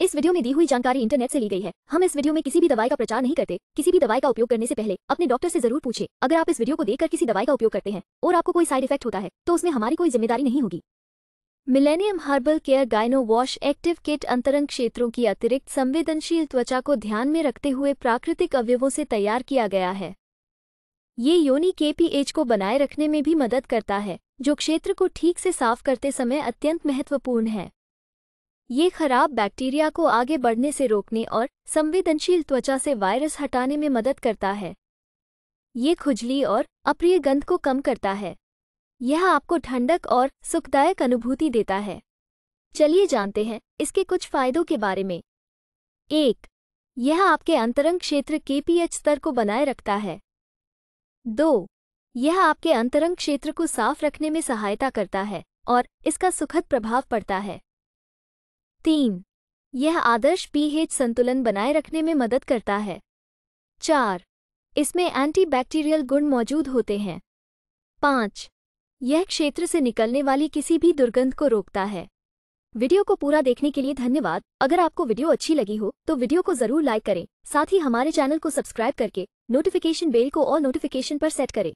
इस वीडियो में दी हुई जानकारी इंटरनेट से ली गई है। हम इस वीडियो में किसी भी दवाई का प्रचार नहीं करते। किसी भी दवाई का उपयोग करने से पहले अपने डॉक्टर से ज़रूर पूछे। अगर आप इस वीडियो को देखकर किसी दवाई का उपयोग करते हैं और आपको कोई साइड इफ़ेक्ट होता है तो उसमें हमारी कोई ज़िम्मेदारी नहीं होगी। Millennium herbal care gyno wash active kit अंतरंग क्षेत्रों की अतिरिक्त संवेदनशील त्वचा को ध्यान में रखते हुए प्राकृतिक अवयवों से तैयार किया गया है। ये योनि के पीएच को बनाए रखने में भी मदद करता है, जो क्षेत्र को ठीक से साफ़ करते समय अत्यंत महत्वपूर्ण है। ये खराब बैक्टीरिया को आगे बढ़ने से रोकने और संवेदनशील त्वचा से वायरस हटाने में मदद करता है। ये खुजली और अप्रिय गंध को कम करता है। यह आपको ठंडक और सुखदायक अनुभूति देता है। चलिए जानते हैं इसके कुछ फायदों के बारे में। एक, यह आपके अंतरंग क्षेत्र के पीएच स्तर को बनाए रखता है। दो, यह आपके अंतरंग क्षेत्र को साफ़ रखने में सहायता करता है और इसका सुखद प्रभाव पड़ता है। तीन। यह आदर्श पीएच संतुलन बनाए रखने में मदद करता है। चार। इसमें एंटीबैक्टीरियल गुण मौजूद होते हैं। पाँच। यह क्षेत्र से निकलने वाली किसी भी दुर्गंध को रोकता है। वीडियो को पूरा देखने के लिए धन्यवाद। अगर आपको वीडियो अच्छी लगी हो तो वीडियो को ज़रूर लाइक करें। साथ ही हमारे चैनल को सब्सक्राइब करके नोटिफिकेशन बेल को और नोटिफिकेशन पर सेट करें।